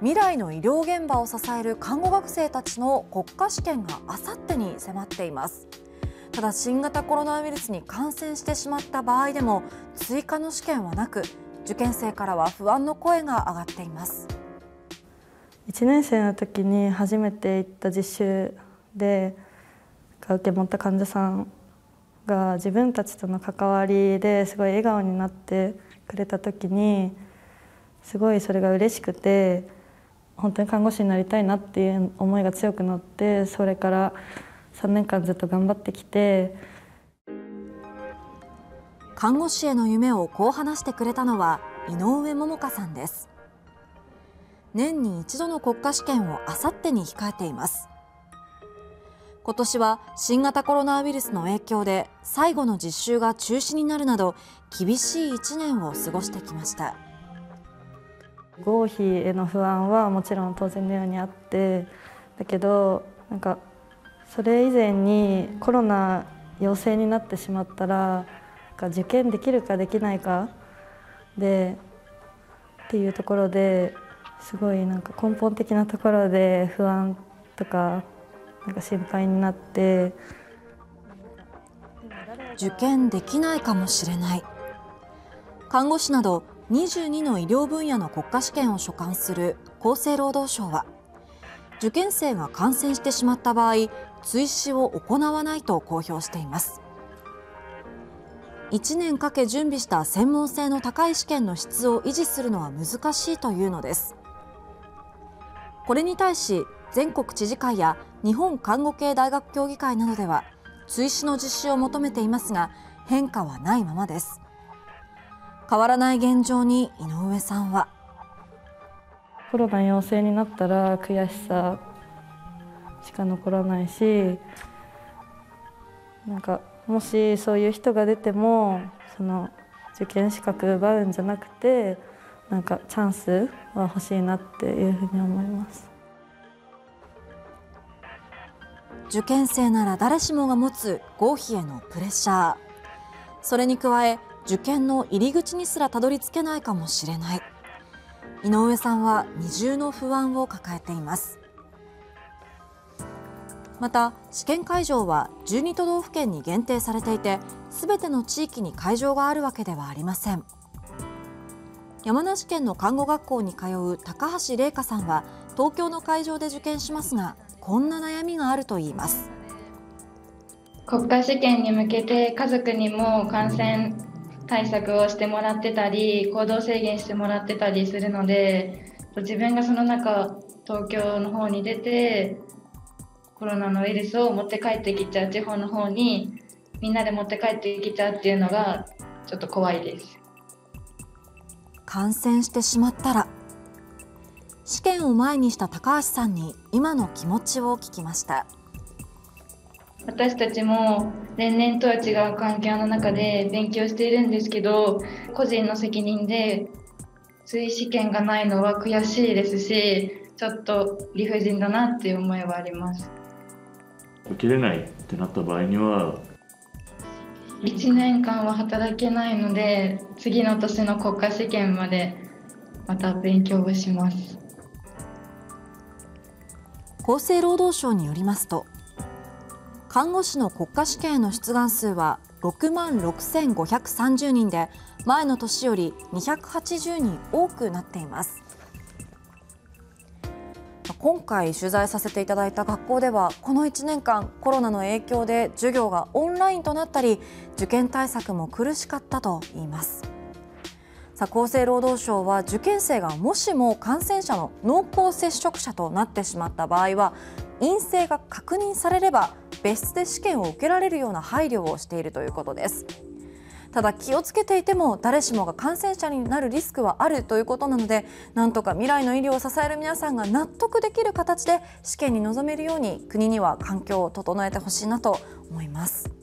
未来の医療現場を支える看護学生たちの国家試験があさってに迫っています。ただ新型コロナウイルスに感染してしまった場合でも追加の試験はなく受験生からは不安の声が上がっています。1年生の時に初めて行った実習で受け持った患者さんが自分たちとの関わりですごい笑顔になってくれた時にすごいそれが嬉しくて本当に看護師になりたいなっていう思いが強くなってそれから3年間ずっと頑張ってきて看護師への夢をこう話してくれたのは井上桃香さんです。年に一度の国家試験をあさってに控えています。今年は新型コロナウイルスの影響で最後の実習が中止になるなど厳しい1年を過ごしてきました。合否への不安はもちろん当然のようにあってだけどなんかそれ以前にコロナ陽性になってしまったら受験できるかできないかでっていうところですごいなんか根本的なところで不安とかなんか心配になって。受験できないかもしれない。看護師など22の医療分野の国家試験を所管する厚生労働省は受験生が感染してしまった場合追試を行わないと公表しています。1年かけ準備した専門性の高い試験の質を維持するのは難しいというのです。これに対し全国知事会や日本看護系大学協議会などでは追試の実施を求めていますが変化はないままです。変わらない現状に井上さんはコロナ陽性になったら悔しさしか残らないしなんかもしそういう人が出てもその受験資格奪うんじゃなくてなんかチャンスは欲しいなっていうふうに思います。受験生なら誰しもが持つ合否へのプレッシャーそれに加え受験の入り口にすらたどり着けないかもしれない。井上さんは二重の不安を抱えています。また試験会場は12都道府県に限定されていて全ての地域に会場があるわけではありません。山梨県の看護学校に通う高橋玲香さんは東京の会場で受験しますがこんな悩みがあるといいます。国家試験に向けて家族にも感染対策をしてもらってたり行動制限してもらってたりするので自分がその中東京の方に出てコロナのウイルスを持って帰ってきちゃう地方の方にみんなで持って帰ってきちゃうっていうのがちょっと怖いです。感染してしまったら試験を前にした高橋さんに今の気持ちを聞きました。私たちも年々とは違う環境の中で勉強しているんですけど個人の責任で追試験がないのは悔しいですしちょっと理不尽だなっていう思いはあります。受けれないってなった場合には1年間は働けないので次の年の国家試験までまた勉強をします。厚生労働省によりますと看護師の国家試験の出願数は6万6530人で前の年より280人多くなっています。今回取材させていただいた学校ではこの1年間コロナの影響で授業がオンラインとなったり受験対策も苦しかったといいます。さあ厚生労働省は受験生がもしも感染者の濃厚接触者となってしまった場合は陰性が確認されれば別室で試験を受けられるような配慮をしているということですただ気をつけていても誰しもが感染者になるリスクはあるということなのでなんとか未来の医療を支える皆さんが納得できる形で試験に臨めるように国には環境を整えてほしいなと思います。